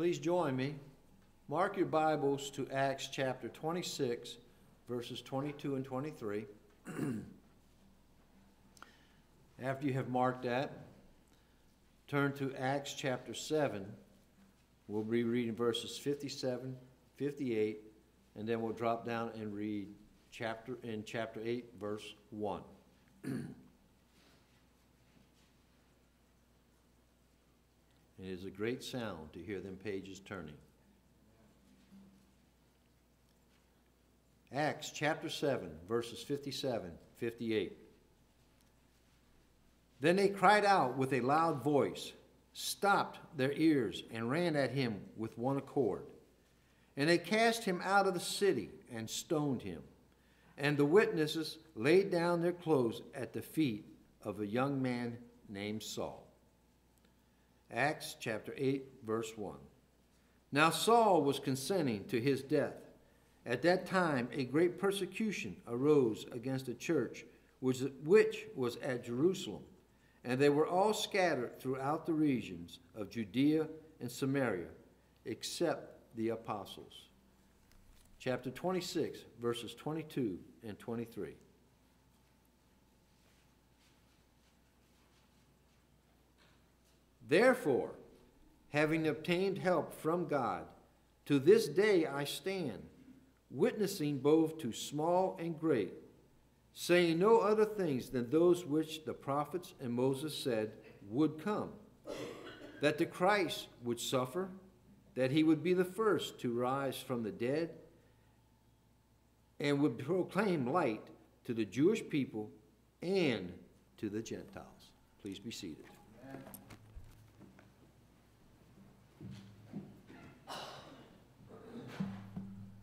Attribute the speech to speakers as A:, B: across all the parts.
A: Please join me. Mark your Bibles to Acts chapter 26, verses 22 and 23. After you have marked that, turn to Acts chapter 7. We'll be reading verses 57, 58, and then we'll drop down and read chapter in chapter 8, verse 1. It is a great sound to hear them pages turning. Acts chapter 7, verses 57, 58. Then they cried out with a loud voice, stopped their ears, and ran at him with one accord. And they cast him out of the city and stoned him. And the witnesses laid down their clothes at the feet of a young man named Saul. Acts chapter 8, verse 1. Now Saul was consenting to his death. At that time, a great persecution arose against the church which, was at Jerusalem, and they were all scattered throughout the regions of Judea and Samaria, except the apostles. Chapter 26, verses 22 and 23. Therefore, having obtained help from God, to this day I stand, witnessing both to small and great, saying no other things than those which the prophets and Moses said would come that the Christ would suffer, that he would be the first to rise from the dead, and would proclaim light to the Jewish people and to the Gentiles. Please be seated.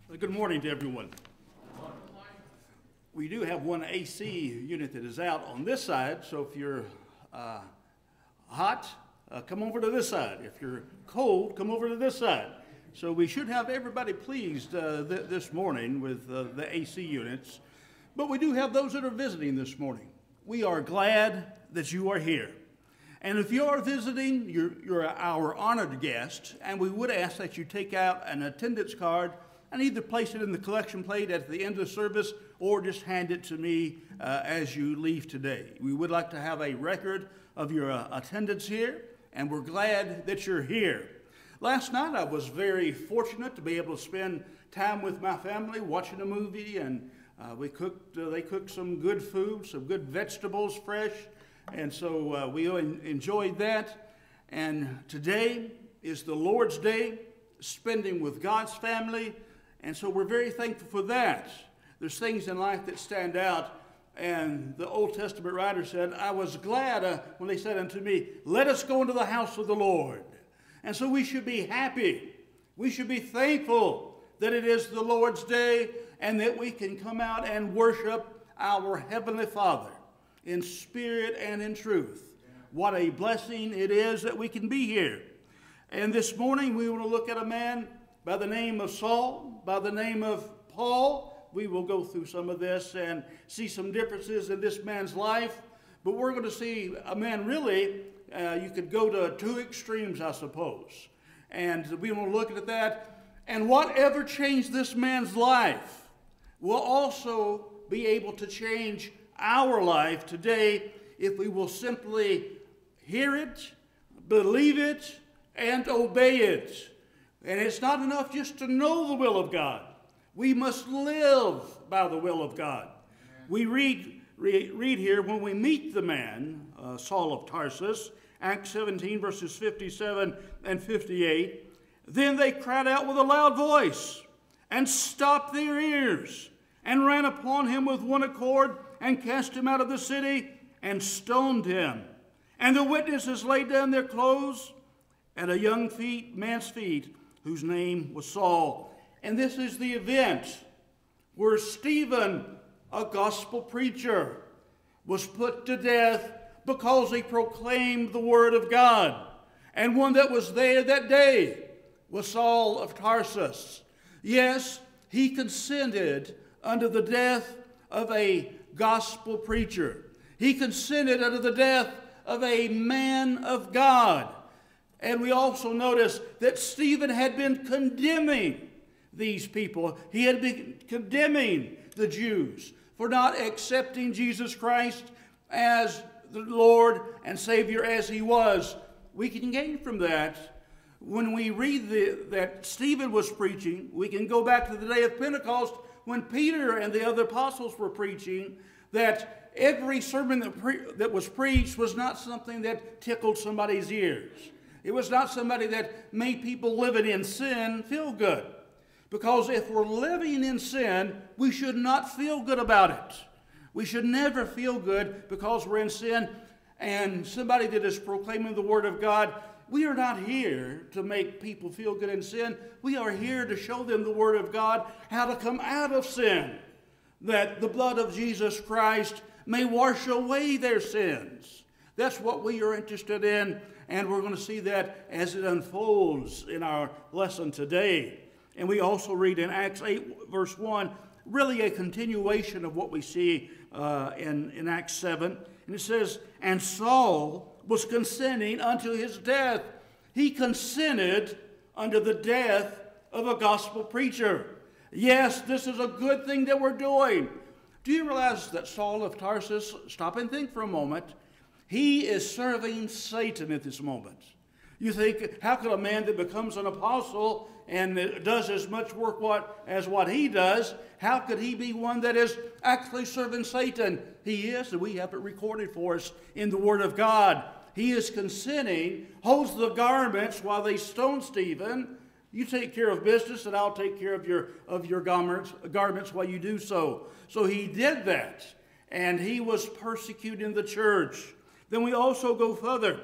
B: Good morning to everyone. We do have one AC unit that is out on this side, so if you're uh, hot, uh, come over to this side. If you're cold, come over to this side. So we should have everybody pleased uh, th this morning with uh, the AC units. But we do have those that are visiting this morning. We are glad that you are here. And if you are visiting, you're, you're our honored guest, and we would ask that you take out an attendance card and either place it in the collection plate at the end of the service or just hand it to me uh, as you leave today. We would like to have a record of your uh, attendance here, and we're glad that you're here. Last night I was very fortunate to be able to spend time with my family watching a movie, and uh, we cooked. Uh, they cooked some good food, some good vegetables, fresh, and so uh, we enjoyed that. And today is the Lord's Day, spending with God's family and so we're very thankful for that. There's things in life that stand out. And the Old Testament writer said, I was glad uh, when they said unto me, Let us go into the house of the Lord. And so we should be happy. We should be thankful that it is the Lord's day and that we can come out and worship our Heavenly Father in spirit and in truth. What a blessing it is that we can be here. And this morning we want to look at a man by the name of Saul, by the name of Paul. We will go through some of this and see some differences in this man's life. But we're going to see a man really, uh, you could go to two extremes, I suppose. And we will look at that. And whatever changed this man's life will also be able to change our life today if we will simply hear it, believe it, and obey it. And it's not enough just to know the will of God. We must live by the will of God. We read, read, read, here when we meet the man, uh, Saul of Tarsus, Acts 17, verses 57 and 58. Then they cried out with a loud voice and stopped their ears and ran upon him with one accord and cast him out of the city and stoned him. And the witnesses laid down their clothes at a young feet, man's feet whose name was Saul. And this is the event where Stephen, a gospel preacher, was put to death because he proclaimed the word of God. And one that was there that day was Saul of Tarsus. Yes, he consented unto the death of a gospel preacher. He consented unto the death of a man of God. And we also notice that Stephen had been condemning these people. He had been condemning the Jews for not accepting Jesus Christ as the Lord and Savior as he was. We can gain from that when we read the, that Stephen was preaching, we can go back to the day of Pentecost when Peter and the other apostles were preaching, that every sermon that, that was preached was not something that tickled somebody's ears. It was not somebody that made people living in sin feel good. Because if we're living in sin, we should not feel good about it. We should never feel good because we're in sin. And somebody that is proclaiming the Word of God we are not here to make people feel good in sin. We are here to show them the Word of God, how to come out of sin, that the blood of Jesus Christ may wash away their sins. That's what we are interested in, and we're going to see that as it unfolds in our lesson today. And we also read in Acts 8, verse 1, really a continuation of what we see uh, in, in Acts 7. And it says, And Saul was consenting unto his death. He consented unto the death of a gospel preacher. Yes, this is a good thing that we're doing. Do you realize that Saul of Tarsus, stop and think for a moment, he is serving Satan at this moment. You think, how could a man that becomes an apostle and does as much work what, as what he does, how could he be one that is actually serving Satan? He is, and we have it recorded for us in the Word of God he is consenting, holds the garments while they stone Stephen. You take care of business, and I'll take care of your, of your garments, garments while you do so. So he did that, and he was persecuting the church. Then we also go further,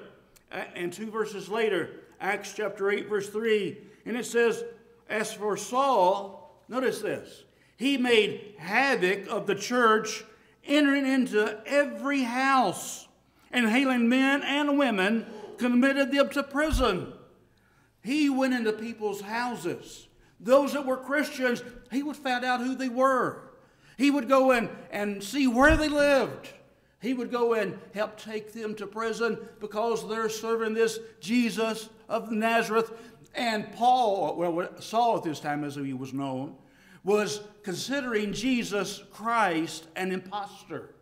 B: and two verses later, Acts chapter 8, verse 3, and it says, As for Saul, notice this, he made havoc of the church, entering into every house and hailing men and women, committed them to prison. He went into people's houses. Those that were Christians, he would find out who they were. He would go in and see where they lived. He would go and help take them to prison because they're serving this Jesus of Nazareth. And Paul, well, Saul at this time, as he was known, was considering Jesus Christ an impostor.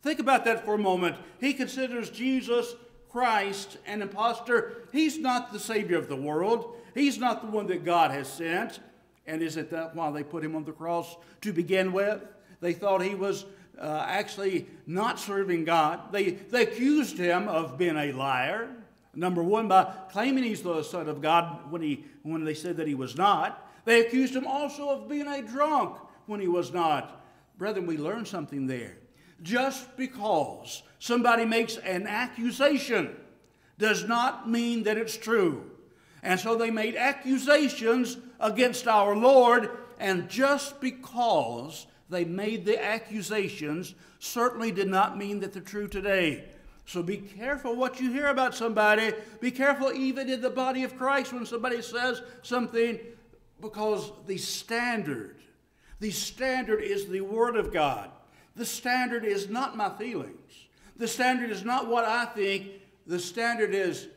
B: Think about that for a moment. He considers Jesus Christ an impostor. He's not the Savior of the world, He's not the one that God has sent. And is it that why they put him on the cross to begin with? They thought he was uh, actually not serving God. They, they accused him of being a liar. Number one, by claiming he's the Son of God when, he, when they said that he was not. They accused him also of being a drunk when he was not. Brethren, we learn something there. Just because somebody makes an accusation does not mean that it's true. And so they made accusations against our Lord, and just because they made the accusations certainly did not mean that they're true today. So be careful what you hear about somebody. Be careful even in the body of Christ when somebody says something because the standard, the standard is the Word of God. The standard is not my feelings. The standard is not what I think. The standard is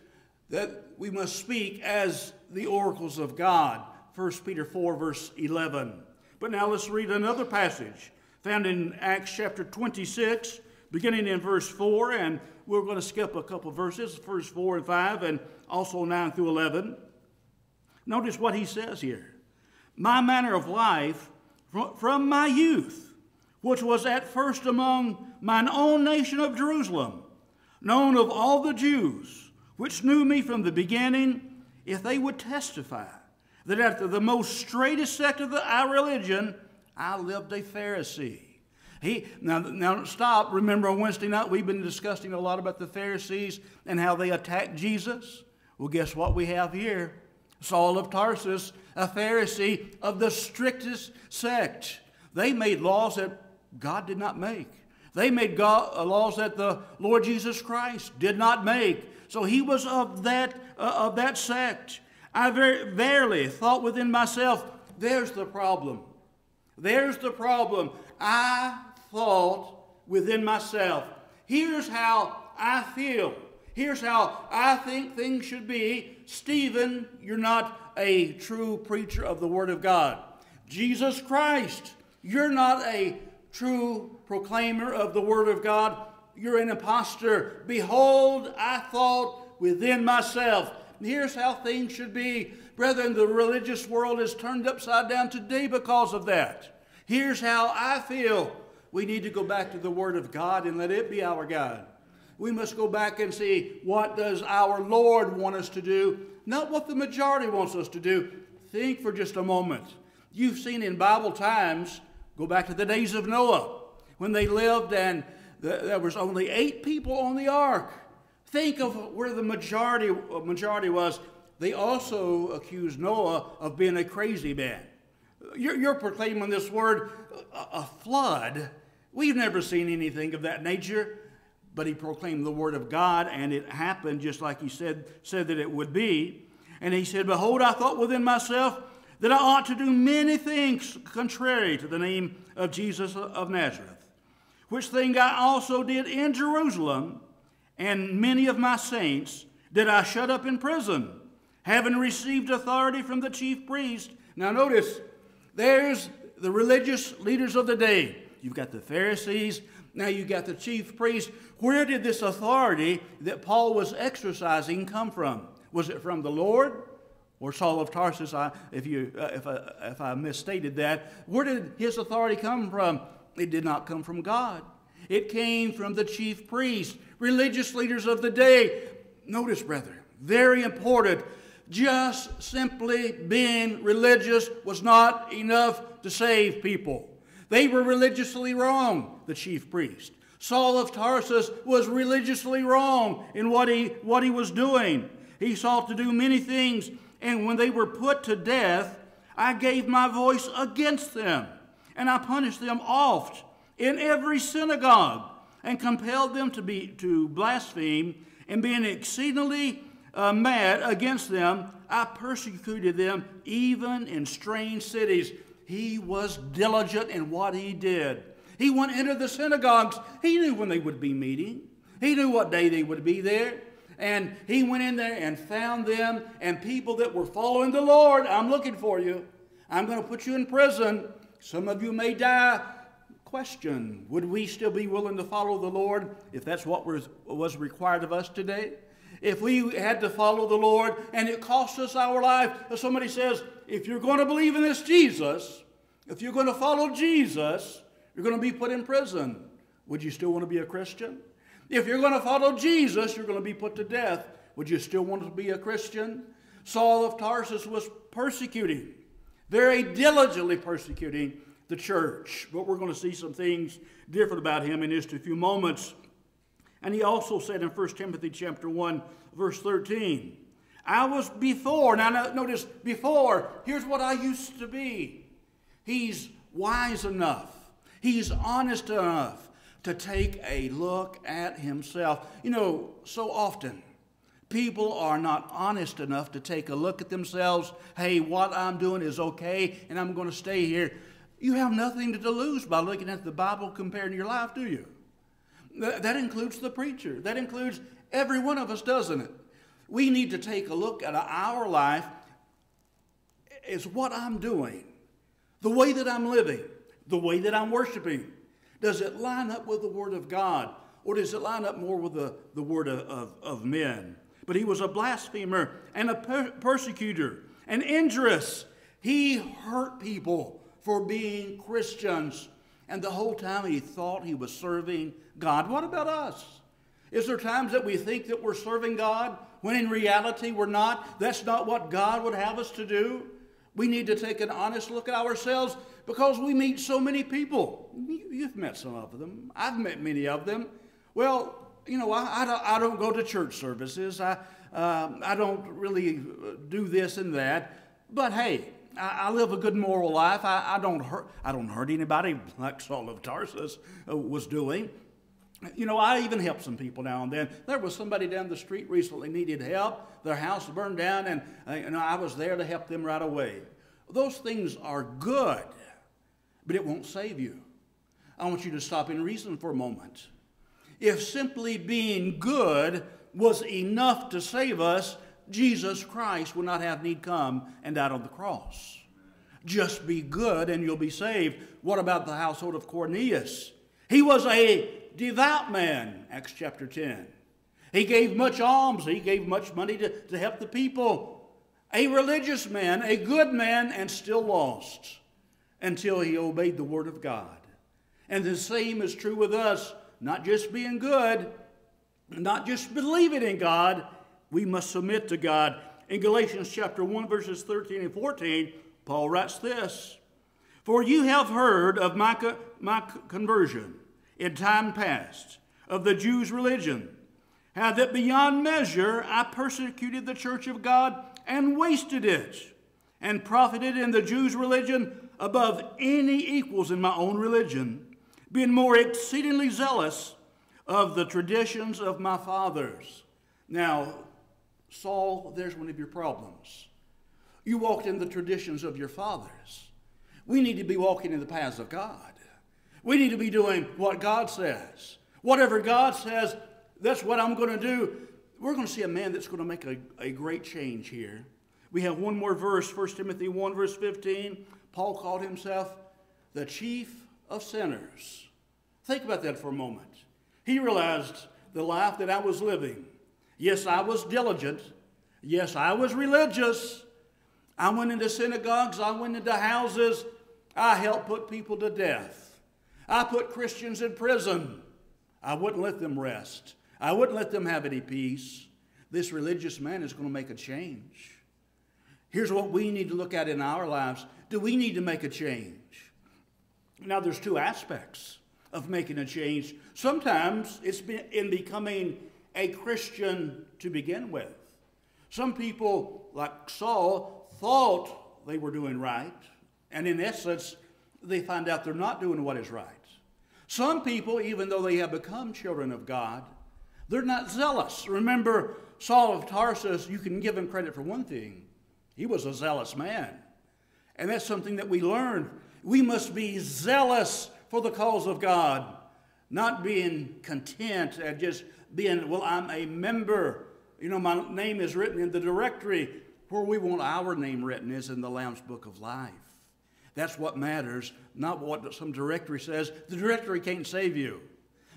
B: that we must speak as the oracles of God. 1 Peter 4, verse 11. But now let's read another passage found in Acts chapter 26, beginning in verse 4, and we're going to skip a couple verses, verse 4 and 5, and also 9 through 11. Notice what he says here. My manner of life from my youth which was at first among mine own nation of Jerusalem, known of all the Jews, which knew me from the beginning, if they would testify that after the most straightest sect of the, our religion, I lived a Pharisee. He, now, now stop. Remember on Wednesday night we've been discussing a lot about the Pharisees and how they attacked Jesus. Well, guess what we have here? Saul of Tarsus, a Pharisee of the strictest sect. They made laws that God did not make. They made God, uh, laws that the Lord Jesus Christ did not make. So he was of that, uh, of that sect. I very, verily thought within myself, there's the problem. There's the problem. I thought within myself, here's how I feel. Here's how I think things should be. Stephen, you're not a true preacher of the Word of God. Jesus Christ, you're not a true proclaimer of the Word of God. You're an impostor. Behold, I thought within myself. Here's how things should be. Brethren, the religious world is turned upside down today because of that. Here's how I feel. We need to go back to the Word of God and let it be our guide. We must go back and see what does our Lord want us to do, not what the majority wants us to do. Think for just a moment. You've seen in Bible times, go back to the days of Noah, when they lived and there was only eight people on the ark. Think of where the majority, uh, majority was. They also accused Noah of being a crazy man. You're, you're proclaiming this word, a, a flood. We've never seen anything of that nature, but he proclaimed the word of God, and it happened just like he said, said that it would be. And he said, Behold, I thought within myself that I ought to do many things contrary to the name of Jesus of Nazareth, which thing I also did in Jerusalem, and many of my saints did I shut up in prison, having received authority from the chief priest. Now, notice, there's the religious leaders of the day. You've got the Pharisees, now you've got the chief priest. Where did this authority that Paul was exercising come from? Was it from the Lord? Or Saul of Tarsus, I, if, you, uh, if, I, if I misstated that, where did his authority come from? It did not come from God. It came from the chief priests, religious leaders of the day. Notice, brethren, very important. Just simply being religious was not enough to save people. They were religiously wrong, the chief priest. Saul of Tarsus was religiously wrong in what he, what he was doing. He sought to do many things, and when they were put to death, I gave my voice against them, and I punished them oft in every synagogue, and compelled them to, be, to blaspheme, and being exceedingly uh, mad against them, I persecuted them even in strange cities. He was diligent in what he did. He went into the synagogues. He knew when they would be meeting, he knew what day they would be there. And he went in there and found them and people that were following the Lord. I'm looking for you. I'm going to put you in prison. Some of you may die. Question Would we still be willing to follow the Lord if that's what was, was required of us today? If we had to follow the Lord and it cost us our life, if somebody says, if you're going to believe in this Jesus, if you're going to follow Jesus, you're going to be put in prison. Would you still want to be a Christian? If you're going to follow Jesus, you're going to be put to death. Would you still want to be a Christian? Saul of Tarsus was persecuting, very diligently persecuting the church. But we're going to see some things different about him in just a few moments. And he also said in 1 Timothy chapter 1, verse 13, I was before, now notice before, here's what I used to be. He's wise enough, he's honest enough to take a look at himself. You know, so often people are not honest enough to take a look at themselves. Hey, what I'm doing is okay, and I'm going to stay here. You have nothing to lose by looking at the Bible comparing your life, do you? That includes the preacher. That includes every one of us, doesn't it? We need to take a look at our life. Is what I'm doing, the way that I'm living, the way that I'm worshiping, does it line up with the Word of God? Or does it line up more with the, the Word of, of, of men? But he was a blasphemer and a per- persecutor, and injurious. He hurt people for being Christians. And the whole time he thought he was serving God. What about us? Is there times that we think that we're serving God when in reality we're not? That's not what God would have us to do. We need to take an honest look at ourselves because we meet so many people. You've met some of them. I've met many of them. Well, you know, I, I, don't, I don't, go to church services. I, uh, I don't really do this and that. But hey, I, I live a good moral life. I, I, don't hurt, I don't hurt anybody like Saul of Tarsus uh, was doing. You know, I even help some people now and then. There was somebody down the street recently needed help. Their house burned down, and uh, you know, I was there to help them right away. Those things are good, but it won't save you. I want you to stop and reason for a moment. If simply being good was enough to save us, Jesus Christ would not have need come and died on the cross. Just be good and you'll be saved. What about the household of Cornelius? He was a devout man, Acts chapter 10. He gave much alms, he gave much money to, to help the people. A religious man, a good man, and still lost until he obeyed the word of God. And the same is true with us, not just being good, not just believing in God, we must submit to God. In Galatians chapter 1, verses 13 and 14, Paul writes this For you have heard of my, co- my conversion in time past, of the Jews' religion, how that beyond measure I persecuted the church of God and wasted it, and profited in the Jews' religion above any equals in my own religion, being more exceedingly zealous of the traditions of my fathers. Now, Saul, there's one of your problems. You walked in the traditions of your fathers. We need to be walking in the paths of God. We need to be doing what God says. Whatever God says, that's what I'm going to do. We're going to see a man that's going to make a, a great change here. We have one more verse, 1 Timothy 1, verse 15. Paul called himself the chief of sinners. Think about that for a moment. He realized the life that I was living. Yes, I was diligent. Yes, I was religious. I went into synagogues, I went into houses, I helped put people to death. I put Christians in prison. I wouldn't let them rest. I wouldn't let them have any peace. This religious man is going to make a change. Here's what we need to look at in our lives. Do we need to make a change? Now, there's two aspects of making a change. Sometimes it's in becoming a Christian to begin with. Some people, like Saul, thought they were doing right, and in essence, they find out they're not doing what is right. Some people, even though they have become children of God, they're not zealous. Remember, Saul of Tarsus, you can give him credit for one thing. He was a zealous man. And that's something that we learn. We must be zealous for the cause of God, not being content and just being, well, I'm a member. You know, my name is written in the directory. Where we want our name written is in the Lamb's Book of Life. That's what matters, not what some directory says. The directory can't save you.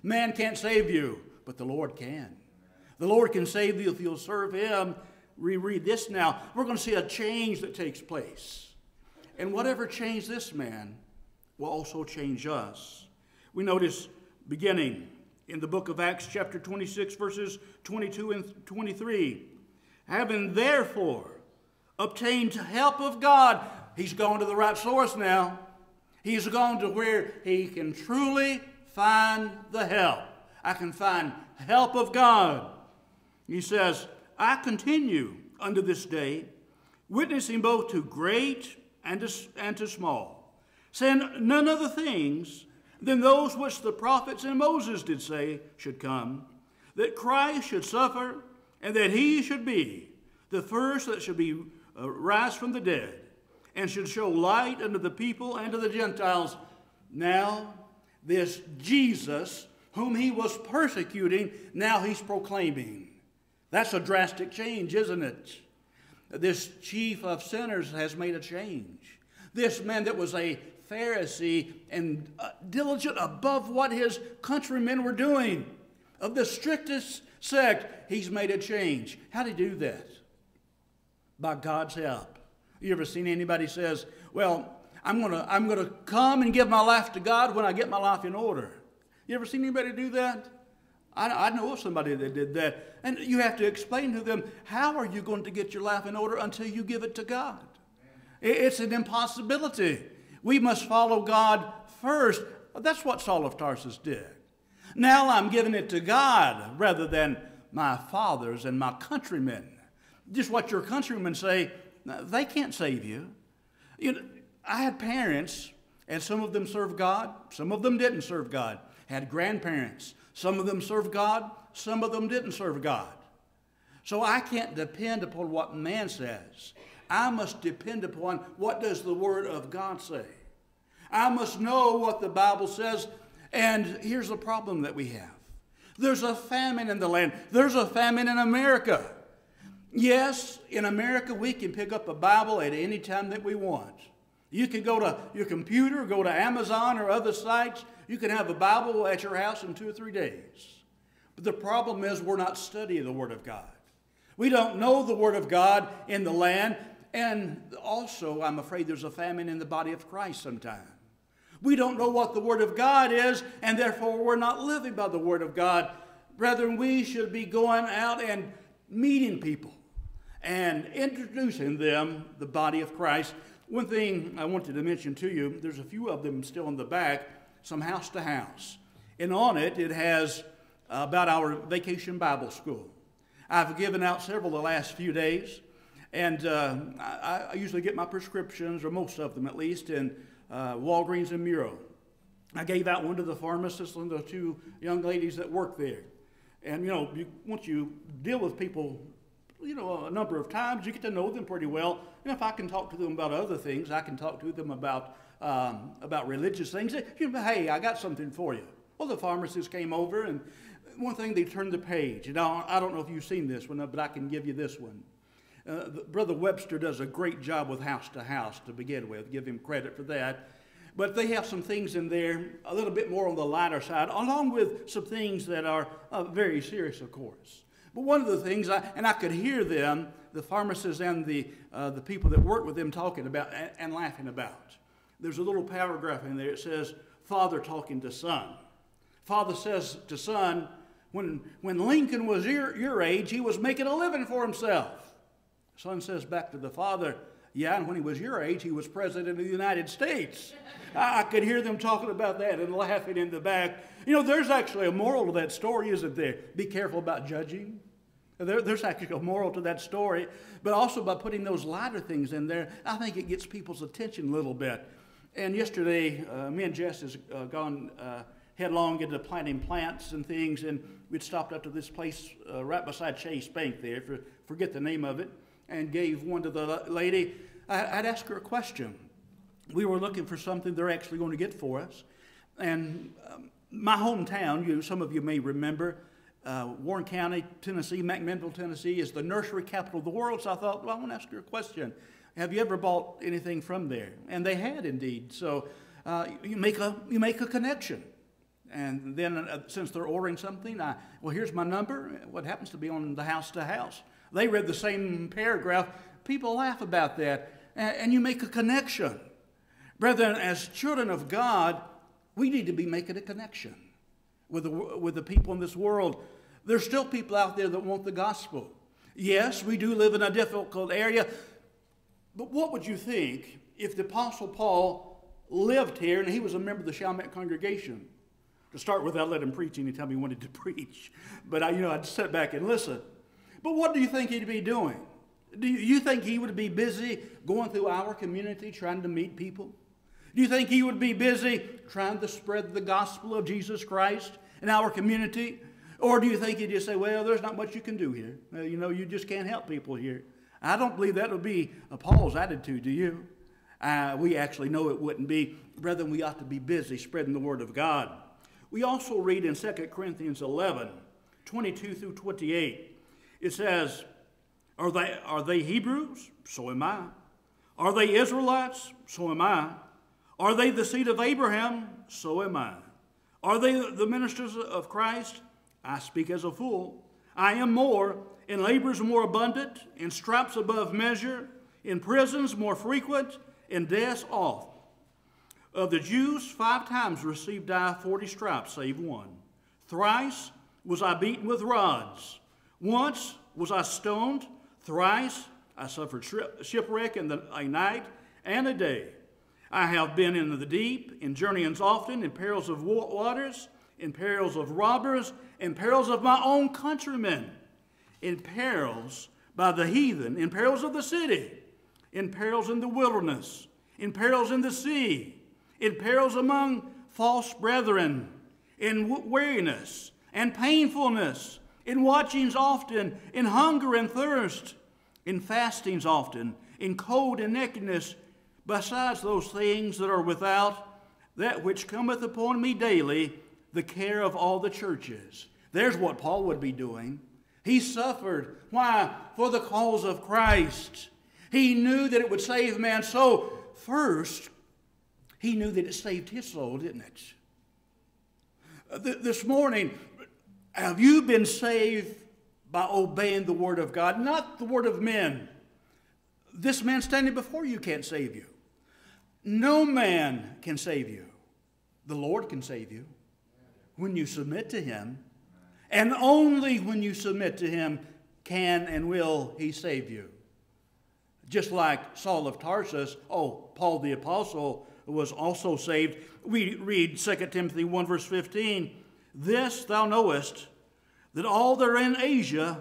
B: Man can't save you, but the Lord can. The Lord can save you if you'll serve Him. Reread this now. We're going to see a change that takes place. And whatever changed this man will also change us. We notice beginning in the book of Acts, chapter 26, verses 22 and 23. Having therefore obtained help of God. He's gone to the right source now. He's gone to where he can truly find the help. I can find help of God. He says, I continue unto this day, witnessing both to great and to, and to small, saying none other things than those which the prophets and Moses did say should come, that Christ should suffer, and that he should be the first that should be uh, rise from the dead, and should show light unto the people and to the Gentiles. Now, this Jesus, whom he was persecuting, now he's proclaiming. That's a drastic change, isn't it? This chief of sinners has made a change. This man that was a Pharisee and uh, diligent above what his countrymen were doing, of the strictest sect, he's made a change. How did he do that? by God's help. You ever seen anybody says, "Well, I'm gonna I'm gonna come and give my life to God when I get my life in order." You ever seen anybody do that? I, I know of somebody that did that, and you have to explain to them how are you going to get your life in order until you give it to God. It's an impossibility. We must follow God first. That's what Saul of Tarsus did. Now I'm giving it to God rather than my fathers and my countrymen just what your countrymen say, they can't save you. You know, I had parents, and some of them served God, some of them didn't serve God. Had grandparents, some of them served God, some of them didn't serve God. So I can't depend upon what man says. I must depend upon what does the Word of God say. I must know what the Bible says. And here's the problem that we have there's a famine in the land, there's a famine in America. Yes, in America, we can pick up a Bible at any time that we want. You can go to your computer, go to Amazon or other sites. You can have a Bible at your house in two or three days. But the problem is, we're not studying the Word of God. We don't know the Word of God in the land. And also, I'm afraid there's a famine in the body of Christ sometimes. We don't know what the Word of God is, and therefore we're not living by the Word of God. Brethren, we should be going out and meeting people and introducing them the body of Christ. One thing I wanted to mention to you, there's a few of them still in the back, some house to house. And on it, it has about our vacation Bible school. I've given out several the last few days, and uh, I, I, usually get my prescriptions, or most of them at least, in uh, Walgreens and Meraux. I gave out one to the pharmacist and the two young ladies that work there. And you know, you, once you deal with people you know, a number of times. You get to know them pretty well. And if I can talk to them about other things, I can talk to them about, um, about religious things. You know, hey, I got something for you. Well, the pharmacist came over, and one thing, they turned the page. And I don't know if you've seen this one, but I can give you this one. Uh, Brother Webster does a great job with House to House to begin with. Give him credit for that. But they have some things in there a little bit more on the lighter side, along with some things that are uh, very serious, of course. But one of the things, I, and I could hear them, the pharmacists and the, uh, the people that work with them talking about and, and laughing about. There's a little paragraph in there. It says, Father talking to Son. Father says to Son, when, when Lincoln was your, your age, he was making a living for himself. Son says back to the father, Yeah, and when he was your age, he was president of the United States. I, I could hear them talking about that and laughing in the back. You know, there's actually a moral to that story, isn't there? Be careful about judging. There, there's actually a moral to that story, but also by putting those lighter things in there, I think it gets people's attention a little bit. And yesterday, uh, me and Jess has uh, gone uh, headlong into planting plants and things, and we'd stopped up to this place uh, right beside Chase Bank there, for, forget the name of it, and gave one to the lady. I, would ask her a question. We were looking for something they're actually going to get for us. And um, my hometown, you, some of you may remember, uh, Warren County, Tennessee, McMinnville, Tennessee, is the nursery capital of the world. So I thought, well, I want to ask you a question. Have you ever bought anything from there? And they had indeed. So uh, you, make a, you make a connection. And then uh, since they're ordering something, I, well, here's my number. What happens to be on the house to house? They read the same paragraph. People laugh about that. And, and you make a connection. Brethren, as children of God, we need to be making a connection with the, with the people in this world. There's still people out there that want the gospel. Yes, we do live in a difficult area, but what would you think if the Apostle Paul lived here and he was a member of the Chalmette congregation? To start with, I let him preach anytime he wanted to preach, but I, you know, I'd sit back and listen. But what do you think he'd be doing? Do you think he would be busy going through our community trying to meet people? Do you think he would be busy trying to spread the gospel of Jesus Christ in our community? Or do you think he'd just say, well, there's not much you can do here? You know, you just can't help people here. I don't believe that would be a Paul's attitude, do you? Uh, we actually know it wouldn't be. Brethren, we ought to be busy spreading the word of God. We also read in 2 Corinthians 11, 22 through 28. It says, are they, are they Hebrews? So am I. Are they Israelites? So am I. Are they the seed of Abraham? So am I. Are they the ministers of Christ? I speak as a fool. I am more, in labors more abundant, in stripes above measure, in prisons more frequent, in deaths oft. Of the Jews, five times received I forty stripes, save one. Thrice was I beaten with rods. Once was I stoned. Thrice I suffered shipwreck in the, a night and a day. I have been in the deep, in journeyings often, in perils of waters, in perils of robbers, in perils of my own countrymen, in perils by the heathen, in perils of the city, in perils in the wilderness, in perils in the sea, in perils among false brethren, in weariness and painfulness, in watchings often, in hunger and thirst, in fastings often, in cold and nakedness, besides those things that are without, that which cometh upon me daily, the care of all the churches. There's what Paul would be doing. He suffered. Why? For the cause of Christ. He knew that it would save man. So, first, he knew that it saved his soul, didn't it? Uh, this morning, have you been saved by obeying the Word of God, not the Word of men? This man standing before you can't save you. No man can save you. The Lord can save you when you submit to Him. And only when you submit to Him can and will He save you. Just like Saul of Tarsus, oh, Paul the Apostle was also saved. We read 2 Timothy 1, verse 15 This thou knowest, that all that are in Asia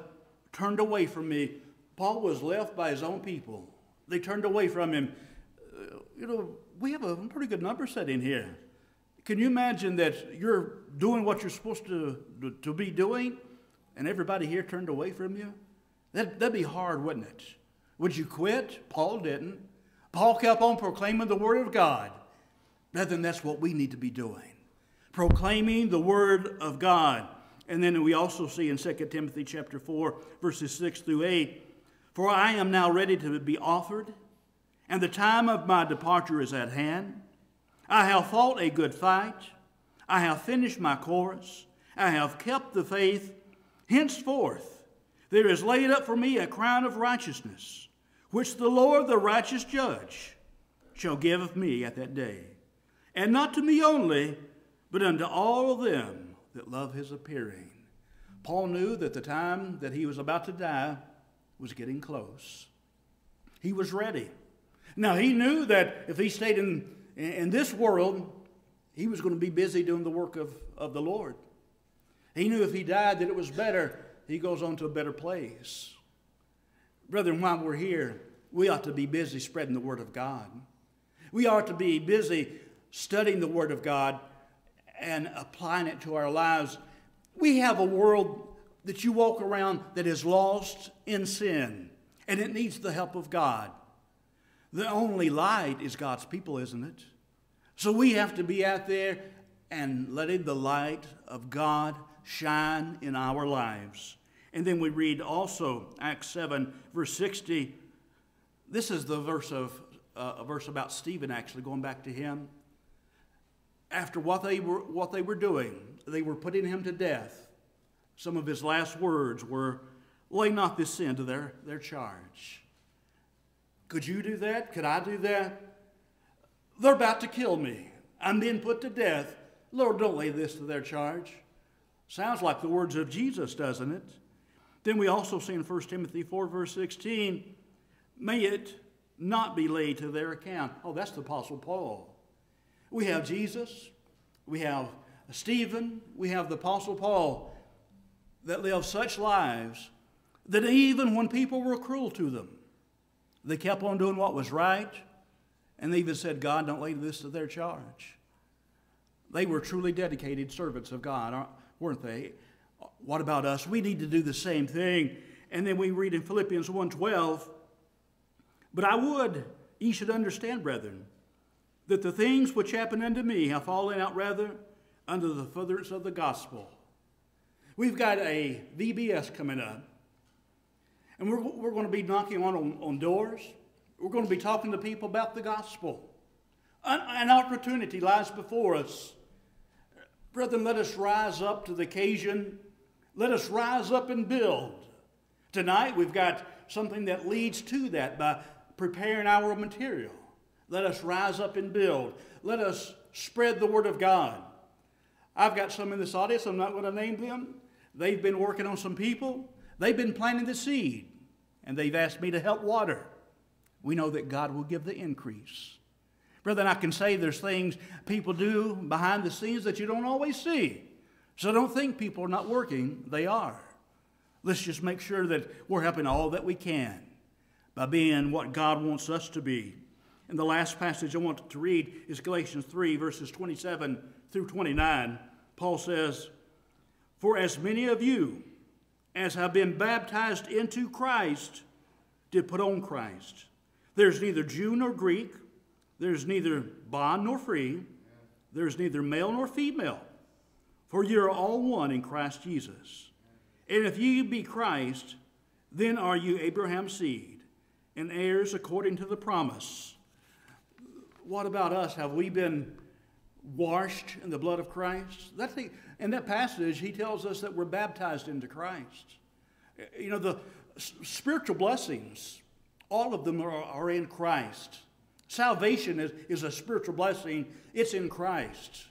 B: turned away from me. Paul was left by his own people. They turned away from him. Uh, you know, we have a pretty good number set in here. Can you imagine that you're doing what you're supposed to, to be doing and everybody here turned away from you? That, that'd be hard, wouldn't it? Would you quit? Paul didn't. Paul kept on proclaiming the Word of God. Brethren, that's what we need to be doing. Proclaiming the Word of God. And then we also see in 2 Timothy chapter 4, verses 6 through 8, For I am now ready to be offered, and the time of my departure is at hand. I have fought a good fight. I have finished my course. I have kept the faith. Henceforth, there is laid up for me a crown of righteousness, which the Lord, the righteous judge, shall give of me at that day. And not to me only, but unto all of them that love his appearing. Paul knew that the time that he was about to die was getting close. He was ready. Now, he knew that if he stayed in in this world, he was going to be busy doing the work of, of the Lord. He knew if he died that it was better, he goes on to a better place. Brethren, while we're here, we ought to be busy spreading the Word of God. We ought to be busy studying the Word of God and applying it to our lives. We have a world that you walk around that is lost in sin, and it needs the help of God. The only light is God's people, isn't it? So we have to be out there and letting the light of God shine in our lives. And then we read also Acts 7, verse 60. This is the verse of uh, a verse about Stephen, actually, going back to him. After what they were what they were doing, they were putting him to death. Some of his last words were, Lay not this sin to their, their charge. Could you do that? Could I do that? They're about to kill me. I'm being put to death. Lord, don't lay this to their charge. Sounds like the words of Jesus, doesn't it? Then we also see in 1 Timothy 4, verse 16, may it not be laid to their account. Oh, that's the Apostle Paul. We have Jesus, we have Stephen, we have the Apostle Paul that lived such lives that even when people were cruel to them, they kept on doing what was right, and they even said, God, don't lay this to their charge. They were truly dedicated servants of God, weren't they? What about us? We need to do the same thing. And then we read in Philippians 1:12, but I would ye should understand, brethren, that the things which happen unto me have fallen out rather under the furtherance of the gospel. We've got a VBS coming up. And we're, we're going to be knocking on, on, on doors. We're going to be talking to people about the gospel. An, an opportunity lies before us. Brethren, let us rise up to the occasion. Let us rise up and build. Tonight, we've got something that leads to that by preparing our material. Let us rise up and build. Let us spread the word of God. I've got some in this audience, I'm not going to name them. They've been working on some people. They've been planting the seed, and they've asked me to help water. We know that God will give the increase. Brother, I can say there's things people do behind the scenes that you don't always see. So don't think people are not working, they are. Let's just make sure that we're helping all that we can by being what God wants us to be. And the last passage I want to read is Galatians 3, verses 27 through 29. Paul says, For as many of you as have been baptized into Christ did put on Christ. There's neither Jew nor Greek, there's neither bond nor free, there's neither male nor female, for you're all one in Christ Jesus. And if ye be Christ, then are you Abraham's seed, and heirs according to the promise. What about us? Have we been washed in the blood of Christ? That's the, in that passage, he tells us that we're baptized into Christ. You know, the spiritual blessings, all of them are, are in Christ. Salvation is, is a spiritual blessing, it's in Christ.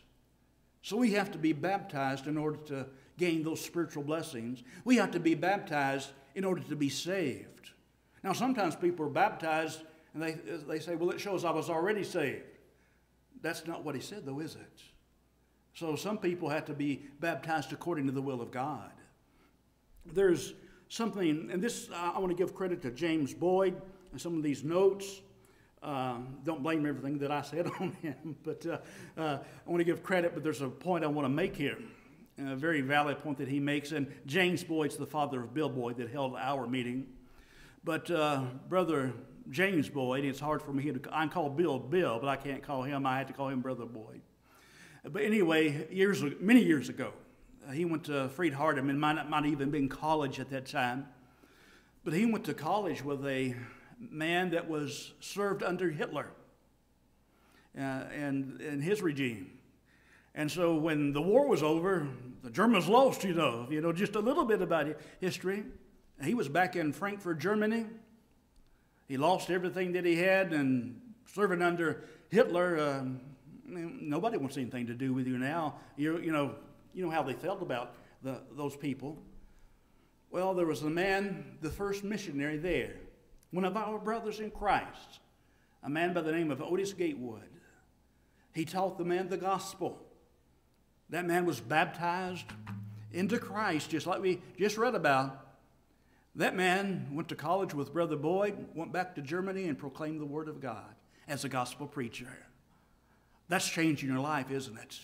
B: So we have to be baptized in order to gain those spiritual blessings. We have to be baptized in order to be saved. Now, sometimes people are baptized and they, they say, well, it shows I was already saved. That's not what he said, though, is it? So some people have to be baptized according to the will of God. There's something, and this I want to give credit to James Boyd and some of these notes. Um, don't blame everything that I said on him, but uh, uh, I want to give credit. But there's a point I want to make here, a very valid point that he makes. And James Boyd's the father of Bill Boyd that held our meeting. But uh, brother James Boyd, it's hard for me to. I call Bill Bill, but I can't call him. I had to call him Brother Boyd. But anyway, years many years ago, uh, he went to Freed Hardeman. It might might even been college at that time, but he went to college with a man that was served under Hitler uh, and and his regime. And so when the war was over, the Germans lost. You know, you know just a little bit about history. He was back in Frankfurt, Germany. He lost everything that he had, and serving under Hitler. Um, nobody wants anything to do with you now. You, you know, you know how they felt about the, those people. Well, there was a man, the first missionary there, one of our brothers in Christ, a man by the name of Otis Gatewood. He taught the man the gospel. That man was baptized into Christ, just like we just read about. That man went to college with Brother Boyd, went back to Germany, and proclaimed the Word of God as a gospel preacher. That's changing your life, isn't it?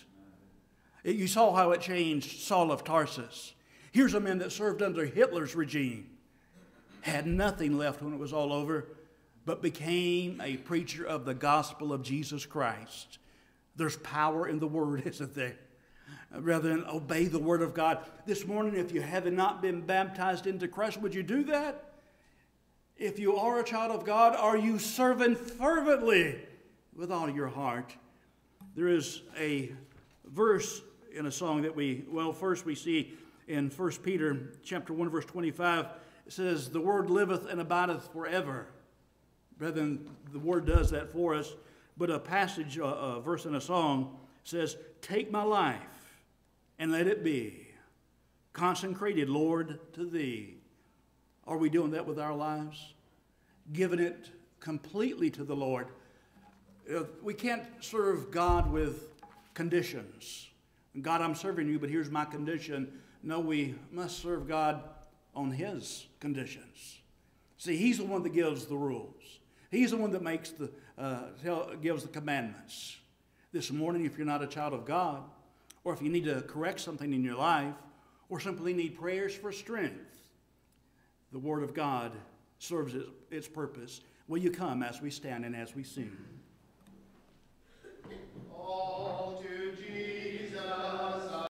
B: You saw how it changed Saul of Tarsus. Here's a man that served under Hitler's regime, had nothing left when it was all over, but became a preacher of the gospel of Jesus Christ. There's power in the word, isn't there? Uh, rather than obey the word of God. This morning, if you have not been baptized into Christ, would you do that? If you are a child of God, are you serving fervently with all your heart? There is a verse in a song that we, well, first we see in 1 Peter chapter 1, verse 25, it says, The word liveth and abideth forever. Brethren, the word does that for us. But a passage, a, a verse in a song says, Take my life and let it be consecrated, Lord, to thee. Are we doing that with our lives? Giving it completely to the Lord. We can't serve God with conditions. God, I'm serving you, but here's my condition. No, we must serve God on His conditions. See, He's the one that gives the rules. He's the one that makes the uh, gives the commandments. This morning, if you're not a child of God, or if you need to correct something in your life, or simply need prayers for strength, the Word of God serves its purpose. Will you come as we stand and as we sing? Oh.